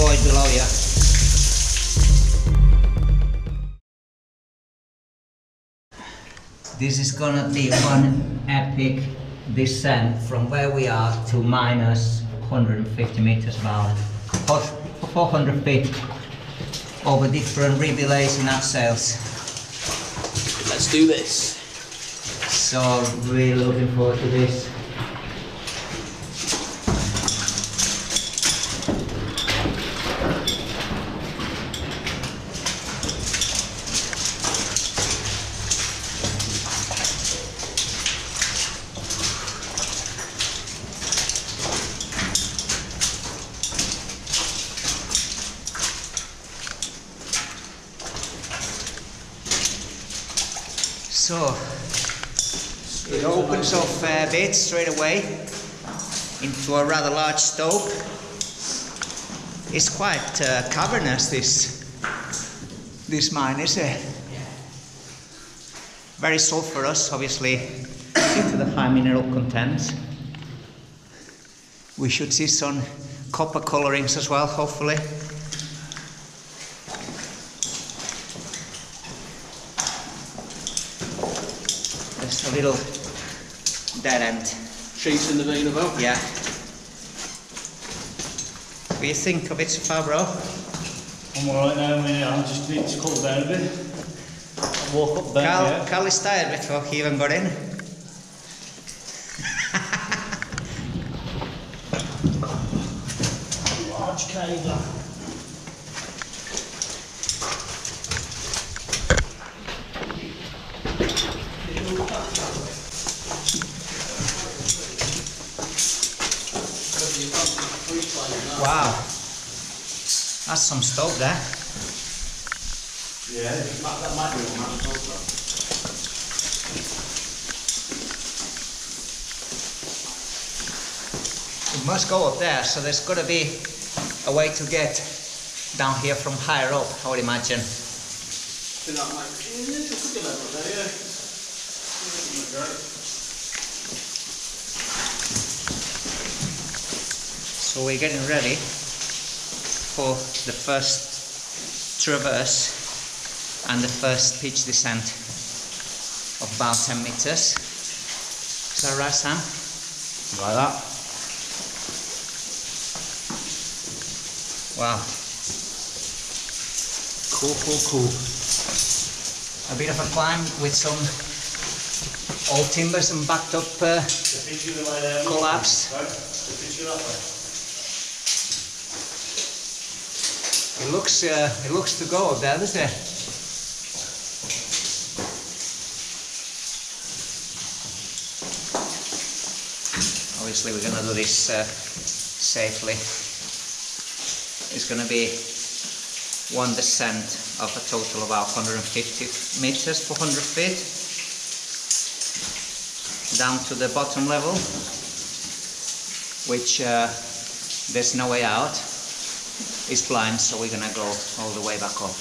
below you. This is gonna be one epic descent from where we are to minus 150 meters about 400 feet over different relays and abseils. Let's do this. So really looking forward to this. So it opens off a fair bit straight away into a rather large stope. It's quite uh, cavernous this this mine, is it? Very sulphurous, obviously, due to the high mineral content. We should see some copper colorings as well, hopefully. There's a little dead end. Chasing the vein about. Yeah. What do you think of it so far, bro? I'm alright now, I uh, mean, I just need to cool down a bit. Walk up there, Cal, yeah. Cal is tired before he even got in. Large cable. Wow. That's some stuff there. Yeah, that, might be what Matt's talking about. It must go up there, so there's got to be a way to get down here from higher up, I would imagine. think that might be a good level there, yeah. Yeah. So we're getting ready for the first traverse and the first pitch descent of about 10 meters. Is that right, Sam? Like that. Wow. Cool, cool, cool. A bit of a climb with some old timbers and backed up uh, The picture the way there. collapse. Right? The picture that way. It looks, uh, it looks to go up there, doesn't it? Obviously, we're gonna do this uh, safely. It's gonna be one descent of a total of about 150 meters, 400 feet, down to the bottom level, which uh, there's no way out is blind, so we're gonna go all the way back up.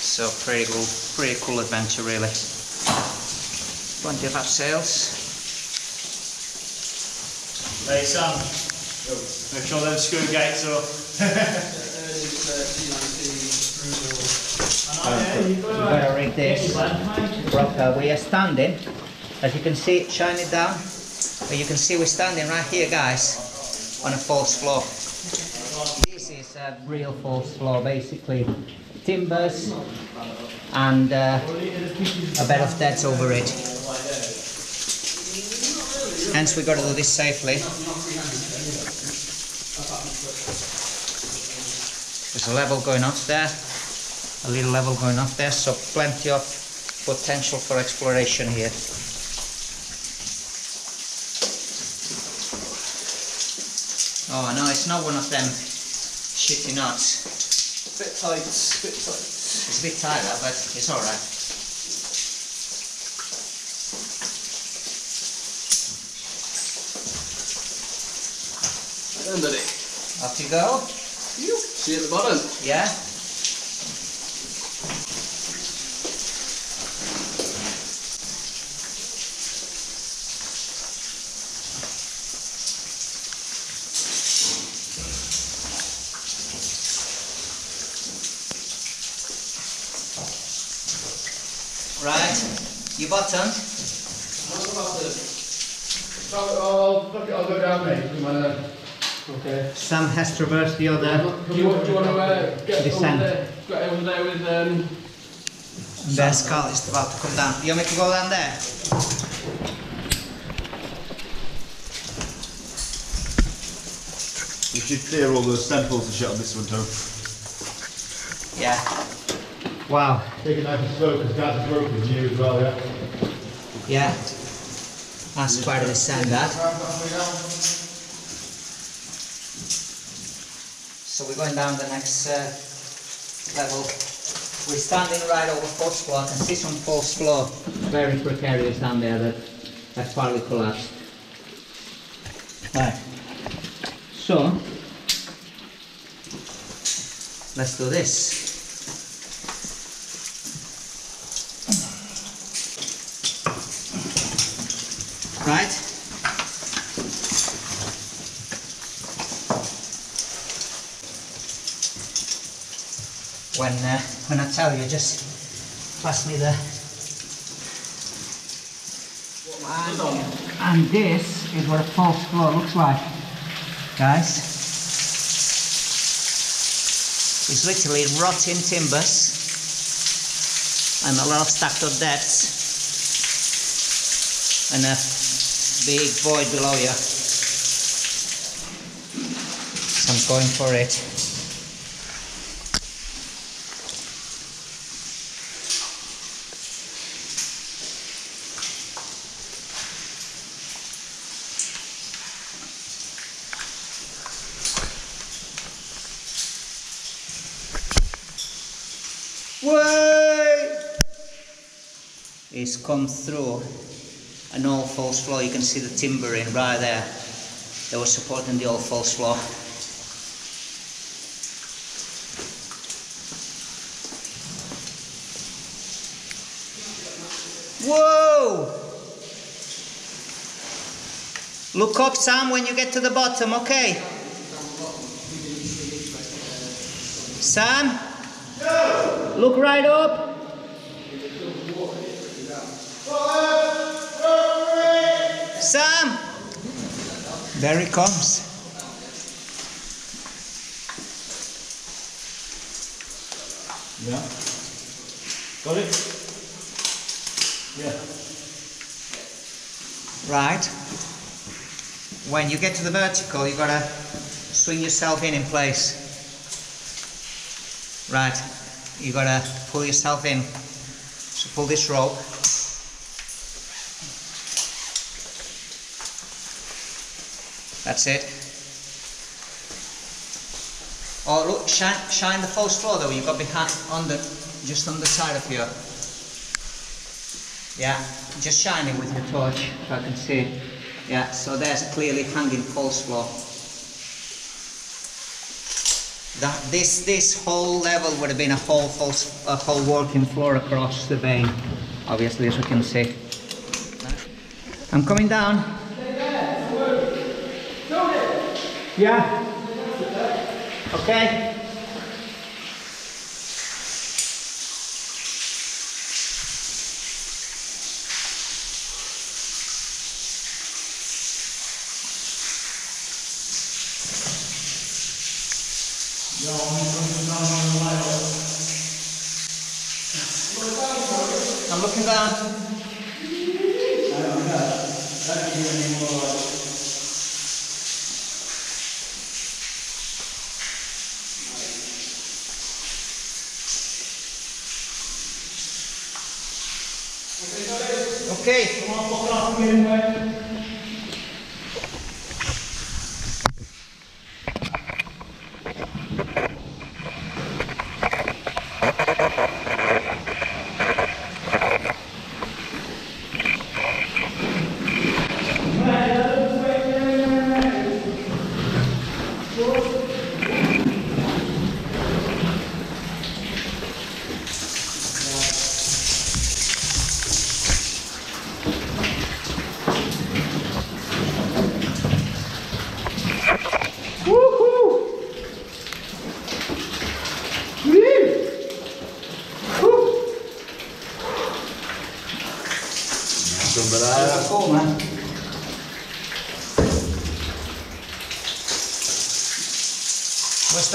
So pretty cool, pretty cool adventure really. Plenty of abseils. Hey Sam, make sure them screw gates are up. Better rig this proper. We are standing, as you can see, shine it down. But you can see we're standing right here, guys, on a false floor. This is a real false floor, basically timbers and uh, a bed of deads over it. Hence, we've got to do this safely. There's a level going off there, a little level going off there, so plenty of potential for exploration here. Oh no, it's not one of them shitty nuts. Bit tight, bit tight. It's a bit tighter, but it's alright. Of it. Off you go. See you at the bottom. Yeah. Right, your button. I'll, I'll, I'll go down, mate. You wanna- Okay. Sam has traversed the other. Do you want, do you want to uh, get Descend. over there? Get over there with um. Their skull is about to come down. You want me to go down there? You should clear all those samples and shit on this one, Tom. Yeah. Wow. Take it nice and slow because gas is broken you as well, yeah? Yeah. That's quite a descent, that. So we're going down the next uh, level. We're standing right over false floor. I can see some false floor. Very precarious down there that that's partly collapsed. Right. So, let's do this. Right? When uh, when I tell you, just pass me the. And, and this is what a false floor looks like, guys. It's literally rotting timbers and a lot of stacked up deads and a big void below you. So I'm going for it. Way! It's come through an old false floor. You can see the timbering right there. They were supporting the old false floor. Whoa! Look up, Sam, when you get to the bottom, okay? Sam? Look right up. Sam! There he comes. Yeah. Got it? Yeah. Right. When you get to the vertical, you've gotta swing yourself in in place. Right. You've gotta pull yourself in. So pull this rope. That's it. Oh look, shine, shine the false floor though. You've got behind, on the, just on the side of here. Yeah, just shine it with your torch so I can see. Yeah, so there's clearly hanging false floor. That this this whole level would have been a whole false a whole working floor across the vein, obviously as we can see. I'm coming down. Yeah. Okay.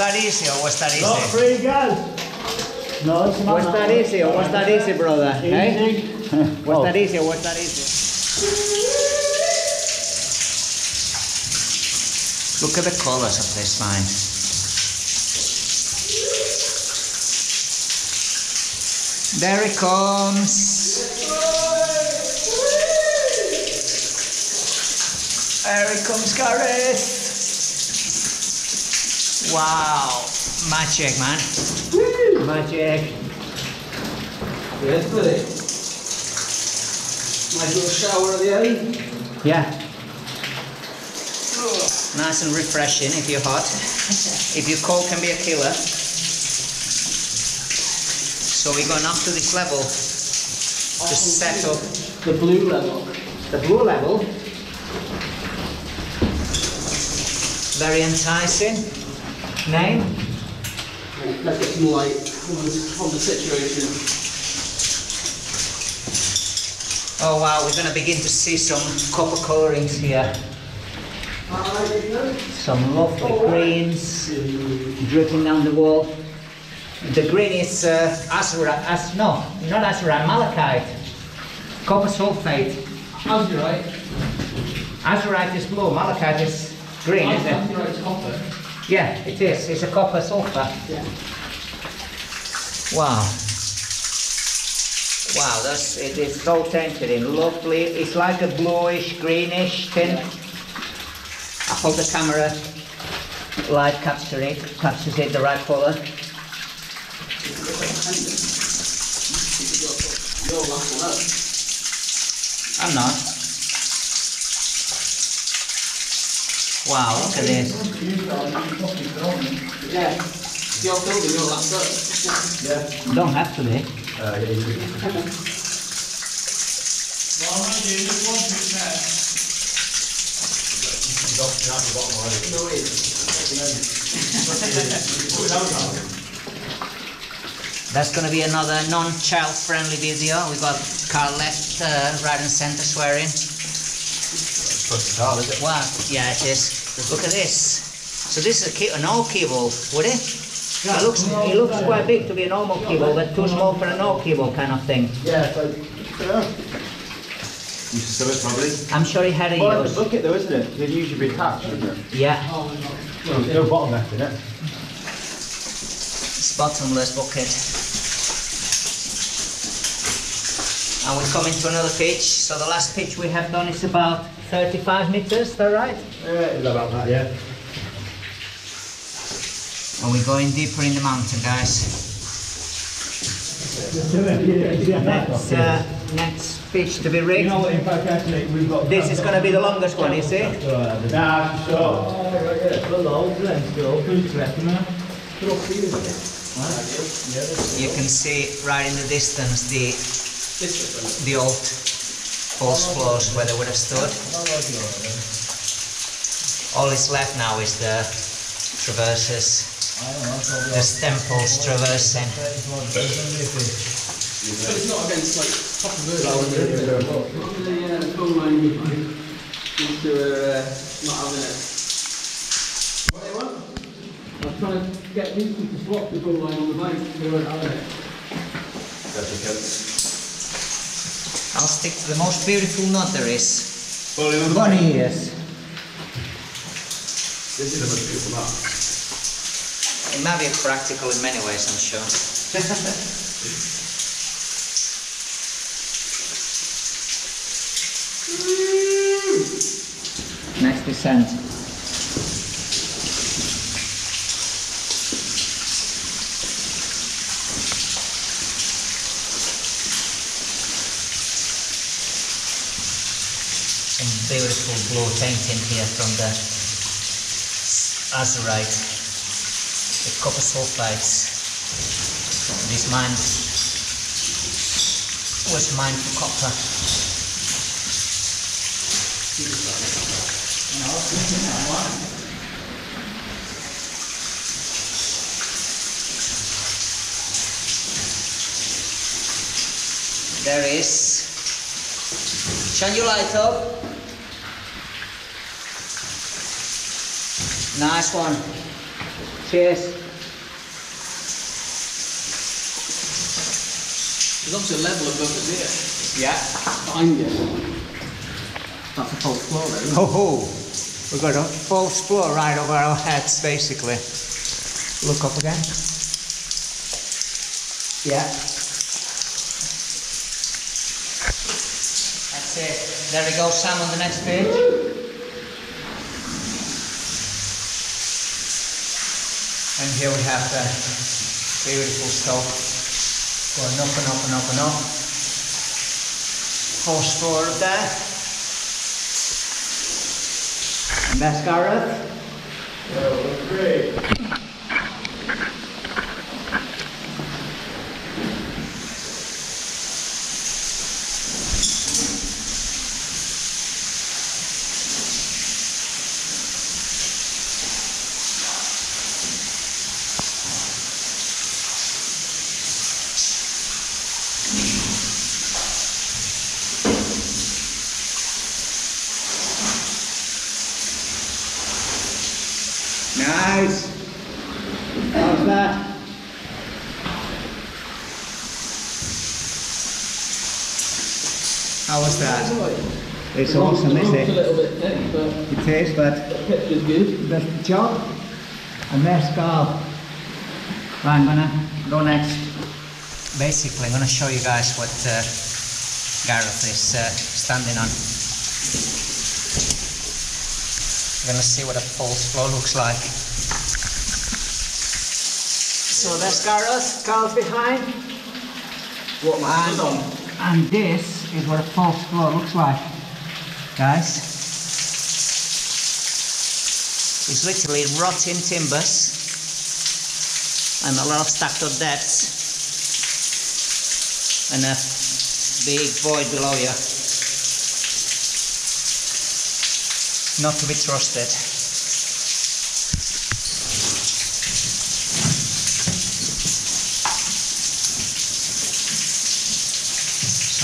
That easy or was that Not easy? free, go. No, it's not. Was that easy or was that easy, brother? Hey? Easy. Was Oh. that easy or was that easy? Look at the colours of this line. There it comes. There it comes, Gareth. Wow, magic, man. Magic. Yes, buddy. Nice little shower at the end. Yeah. Nice and refreshing if you're hot. if you're cold, can be a killer. So we're going up to this level to set up The blue level. the blue level. Very enticing. Name? Let's get some light from the, from the situation. Oh wow, we're going to begin to see some copper colorings here. Some lovely greens dripping down the wall. The green is uh, azurite, as, no, not azurite, malachite. Copper sulfate. Azurite. Azurite is blue, malachite is green, isn't it? Azurite's copper. Yeah, it is. It's a copper sulfur. Yeah. Wow. Wow, that's it is so tinted in lovely. It's like a bluish, greenish tint. I hope the camera light capture it, captures it the right color. You're laughing up. I'm not. Wow, look at this. Yeah. You're filming, you're laughed. Don't have to be. Uh, yeah, you do. Well, I'm gonna just one piece now. You don't the bottom already. No, it's. Put it down now. That's gonna be another non-child friendly video. We've got Carl left, uh, right and center swearing. The car, is it? Wow, yeah it is. Look at this. So this is a key, an old keyboard, would it? It looks, it looks quite big to be a normal keyboard, but too small for an old keyboard kind of thing. Yeah, it's yeah. Used to sew it probably. I'm sure he had a Well, use. the bucket though, isn't it? They'd usually be attached, wouldn't it? Yeah, Oh. Well, there's no bottom left in it. it's bottomless bucket. And we're coming to another pitch. So the last pitch we have done is about 35 meters, is that right? Yeah, it's about that, yeah. And we're going deeper in the mountain, guys. Next, uh, next pitch to be You rigged. know what, in fact, actually, we've got... This is going to be the longest one, is it? Nah, sure. Oh, right, yeah, the loads then, still, who's left now? You can see right in the distance the This the old false floors where they would have stood. All that's left now is the traverses, the temples traversing. But it's not against like top of is it? Not the phone line you find. Into uh, not having it. What do you want? I'm trying to get these people to swap the phone line on the bike. They weren't having it. That's okay. I'll stick to the most beautiful knot there is. Well, it was Bunny ears. This is the most beautiful map. It might be practical in many ways, I'm sure. Next descent. Some beautiful blue painting here from the azurite, the copper sulfides. This mine was mined for copper. There is. Shine your light up. Nice one. Cheers. There's obviously a level above us here. Yeah. Behind you. That's a false floor then. Ho ho! We've got a false floor right over our heads, basically. Look up again. Yeah. That's it. There we go, Sam, on the next page. And here we have the beautiful stuff going up and up and up and up. False floor up there. And that's Gareth. Nice. How's that? How was that? It's awesome, It's isn't a it? little bit thick, but It is, but the picture's good. best job. And there's Carl. Right, I'm gonna go next. Basically, I'm gonna show you guys what uh, Gareth is uh, standing on. You're gonna see what a false floor looks like. So that's Gareth, Carl's behind. What my And, on? and this is what a false floor looks like, guys. It's literally rotting timbers and a lot of stacked up deads and a big void below you. Not to be trusted.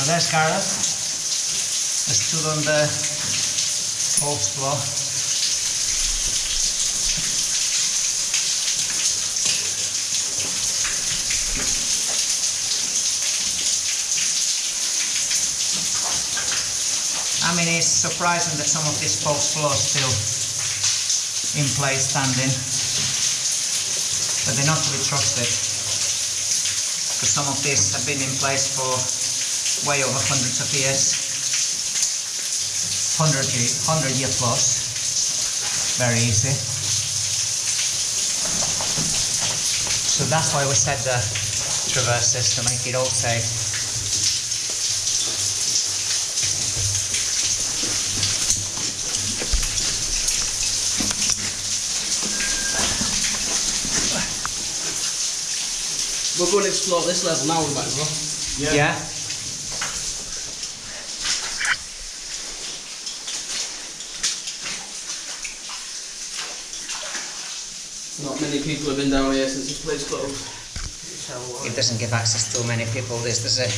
So there's Gareth. I stood on the false floor. I mean, it's surprising that some of these false floors still in place standing, but they're not to be trusted. Because some of these have been in place for way over hundreds of years, hundred year, hundred year plus, very easy. So that's why we set the traverses to make it all safe. We're going to explore this level now, we might as well. Yeah. Not many people have been down here since this place closed. Tell why. It doesn't give access to many people, this eh? does it?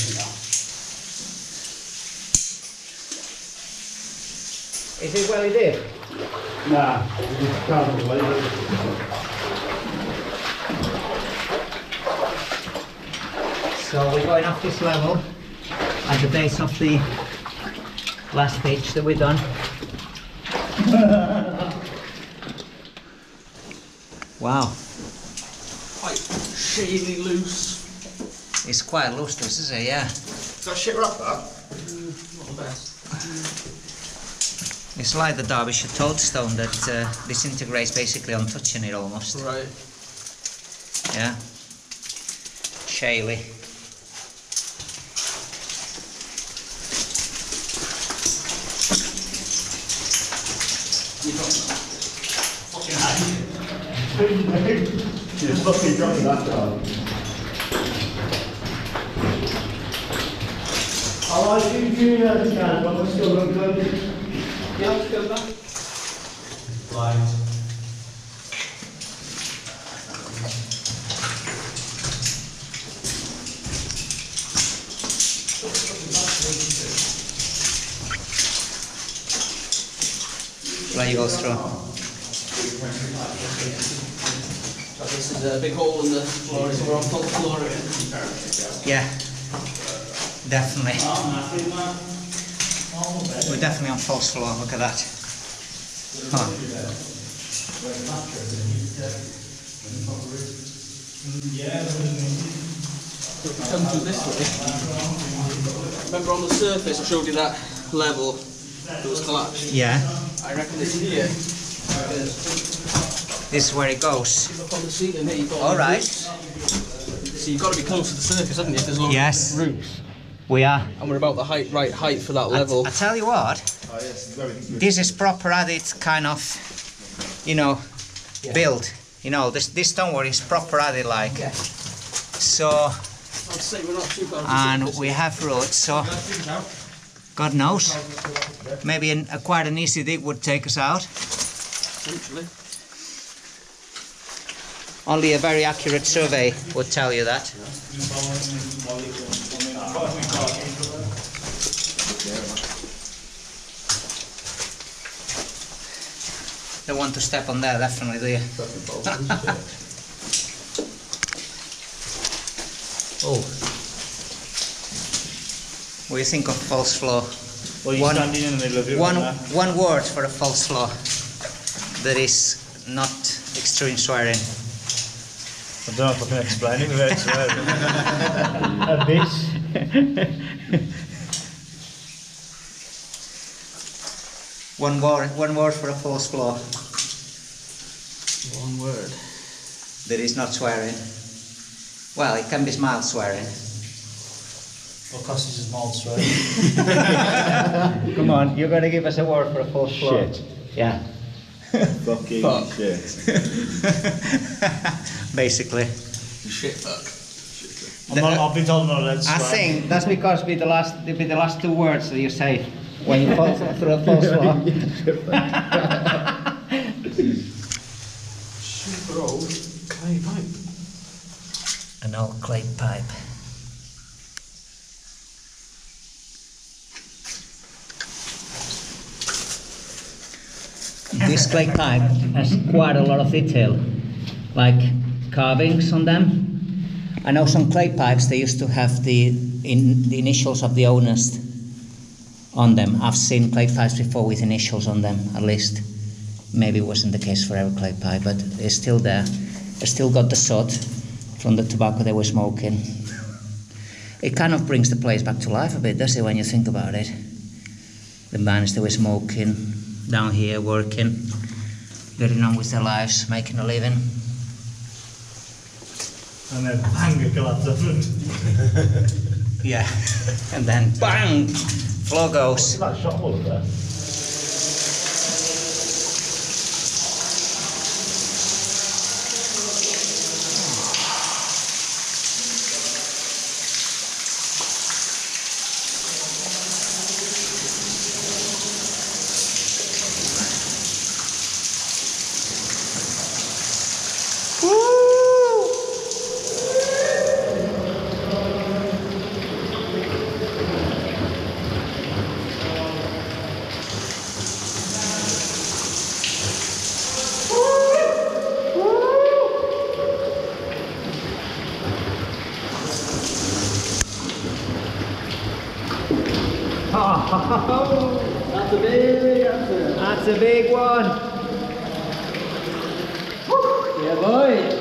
Is it well it did? Nah, it's travel later. So we're going off this level at the base of the last pitch that we've done. wow, Quite shady loose. it's quite loose this is it, yeah. Is that shit wrap that? Not the best. It's like the Derbyshire toadstone that uh, disintegrates basically on touching it almost. Right. Yeah. Shaly. You don't know. Fucking high. You're fucking that down. How are you doing at this kind of still not good? Yeah, let's go back. Right. Let you go through. So this is a big hole in the floor, so we're on full floor again. Yeah, definitely. Oh, nothing, man. Oh. We're definitely on false floor. Look at that. Huh. So come through this way, remember on the surface I showed you that level that was collapsed? Yeah, I reckon it's here. Because this is where it goes. look on the ceiling here, you've got All the right. roofs. So you've got to be close to the surface, haven't you? If there's loads Yes. of roofs. We are. And we're about the height, right height for that level. I tell you what, Oh, yes, this is proper added kind of, you know, Yeah. build. You know, this this stonework is proper added like. Yeah. So, I'd say we're not too and we have roots. So, God knows, maybe an, a quite an easy dig would take us out. Essentially. Only a very accurate survey would tell you that. Don't want to step on there, definitely, do you? oh. What do you think of false floor? Well, One- standing in the middle of it. One, one word for a false floor that is not extreme swearing. I don't know if I can explain it without swearing. A bit. One word, one word for a false floor One word. that is not swearing. Well, it can be mild swearing. What cost is his mild swearing? Come on, you're going to give us a word for a false floor. Shit. Yeah, Fucking Fuck. shit. basically. Shit fuck. I'm not, I've been told I'm not allowed to I swear. think that's because be the last be the last two words that you say when you fall through a false floor. Super old clay pipe. An old clay pipe. This clay pipe has quite a lot of detail, like carvings on them. I know some clay pipes they used to have the in the initials of the owners on them. I've seen clay pipes before with initials on them, at least. Maybe it wasn't the case for every clay pipe, but it's still there. It's still got the soot from the tobacco they were smoking. It kind of brings the place back to life a bit, does it, when you think about it? The bands they were smoking, down here working, getting on with their lives, making a living. And then bang, it collapsed. Yeah. and then bang! Floor goes. that shot hole there. That's a big answer. That's a big one. Yeah, boy.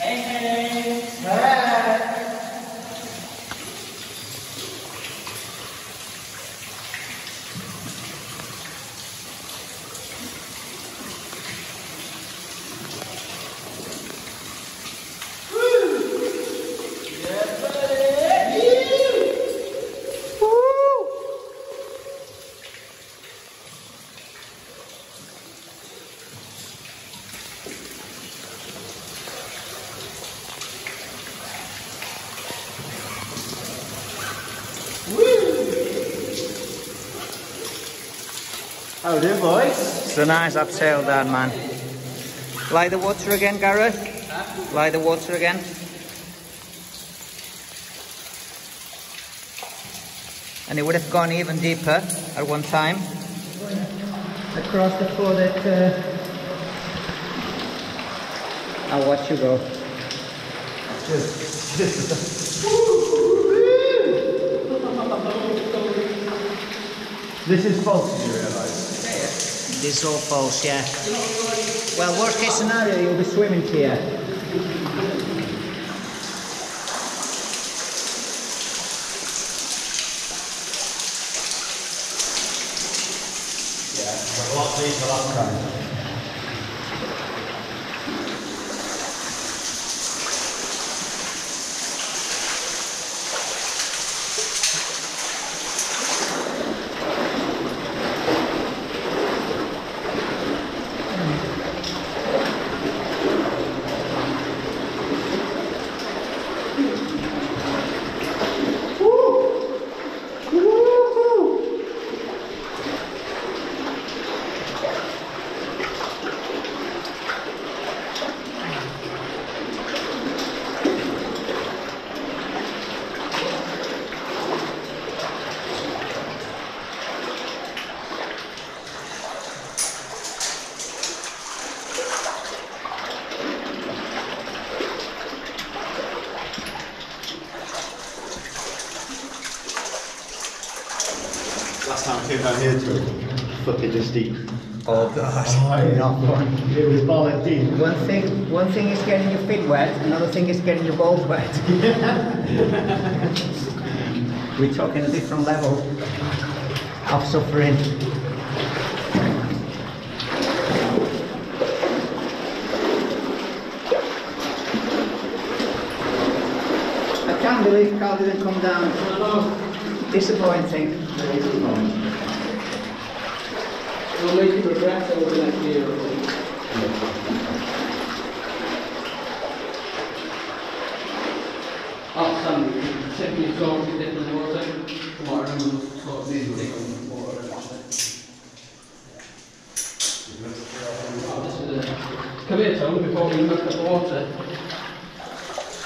Hey, hey, hey. How do, boys? It's a nice abseil down, man. Light the water again, Gareth. Light the water again. And it would have gone even deeper at one time. Across the floor that... Uh... I'll watch you go. This is false, you realise? This all false, yeah. Well, worst case scenario, you'll be swimming here. Yeah, A lot deeper last time. Last time I came down here to fucking this deep. Oh god. Oh, not fun. It was ballet deep. One thing, one thing is getting your feet wet, another thing is getting your balls wet. We're talking a different level of suffering. I can't believe Carl didn't come down. Disappointing. We'll make you regret over the next year or two. Sunday, checking your phone to different water. From what I remember, sort of these different water. Oh, this is. Come here, Tony, before we look at the water.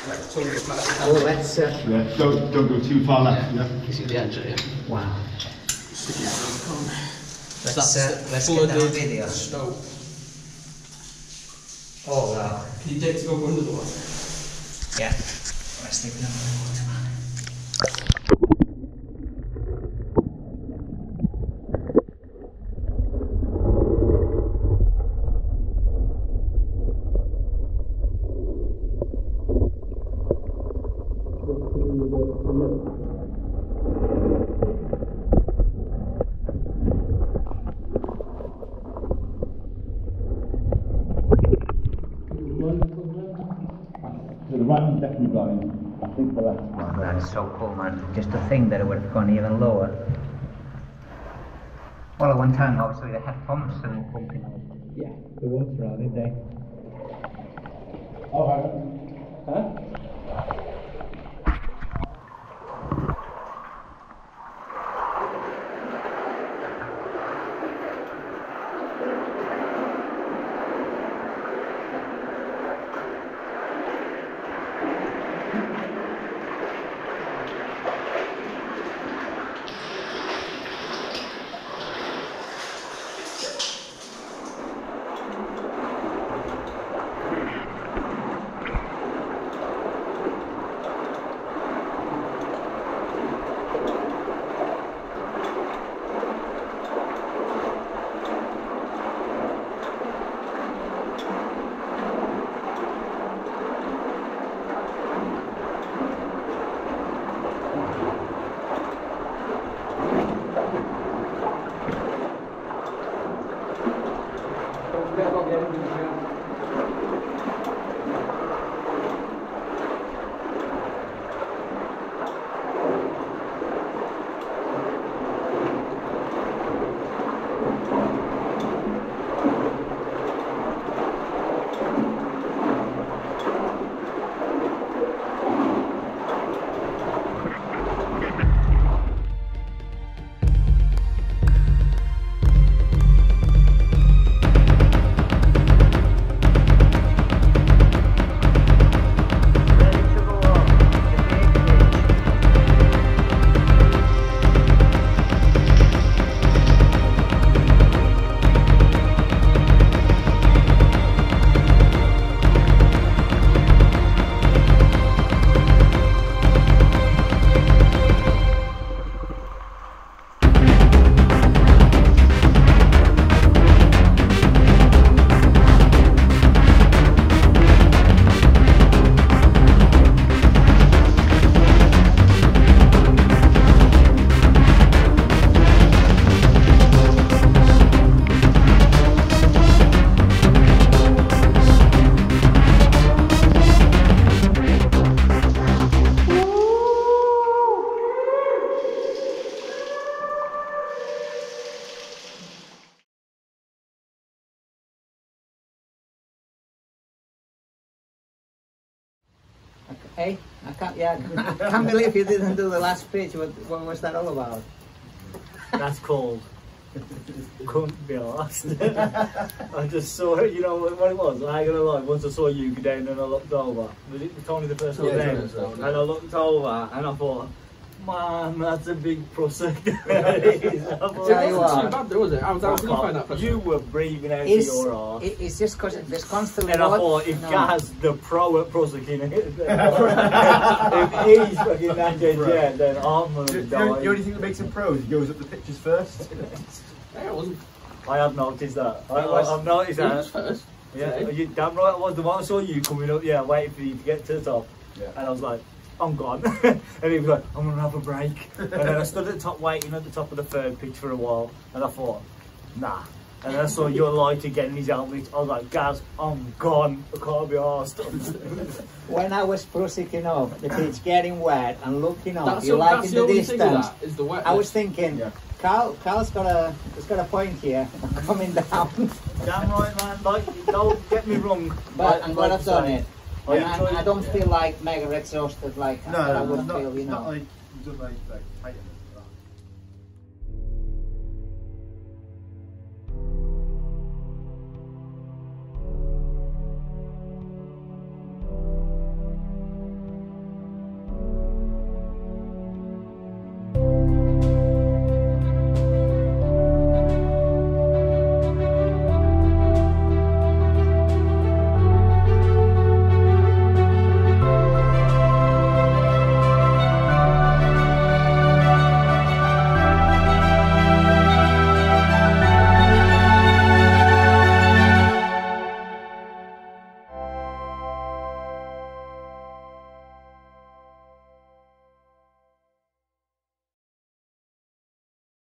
Right, Tony, just pass it Oh, let's. Uh, Yeah, don't, don't go too far left, yeah? You see the edge of it? wow. Let's, Let's, uh, let's get that video. Stove. Oh wow. Can you take to go under the water? Yeah. Let's take it on the water, man. So the right one's definitely going. I think the left one. Oh, that is so cool, man. Just to think that it would have gone even lower. Well, at one time, obviously, they had pumps and were pumping Yeah. the water out, did they? Oh, right. Huh? Hey, I can't. Yeah, I can't believe you didn't do the last speech. What, what was that all about? That's called. Couldn't be asked. I just saw it, you know what, what it was? I ain't gonna lie, once I saw you go down and I looked over. Was it Tony the first one Yeah, down? Tony down, And I looked over and I thought, man, that's a big pussy. It is. I you It wasn't too bad though, was it? I was, I was going to find that Fuck first. You were breathing out It's, of your arse. it, it's just because there's constantly. And I thought, if no. Gaz, the pro at prusiking it, if he's fucking that dead yet, then I'm gonna The, the, die. the only thing that makes him pro is he goes up the pictures first. Yeah, it wasn't. I have noticed that. I, It was- I, I've noticed It was that. first. Yeah, today. you damn right I was. The one I saw you coming up, yeah, waiting for you to get to the top. Yeah. And I was like, I'm gone. and he was like, I'm gonna have a break. and then I stood at the top waiting at the top of the third pitch for a while. And I thought, nah. And then I saw your light again in his helmet. I was like, Gaz, I'm gone. I can't be arsed. When I was prusiking off, the pitch getting wet and looking up, That's you the, like that's in the the only thing with distance. that, is the wet. I was thinking, Yeah. Carl, Carl's got a, he's got a point here, coming down. damn right, man. Like, don't get me wrong. But Like- I'm like glad I've done it. Say, I I, I don't yeah. feel like mega exhausted like No, I no, would it's not, feel, you it's not know. like you've like, like tight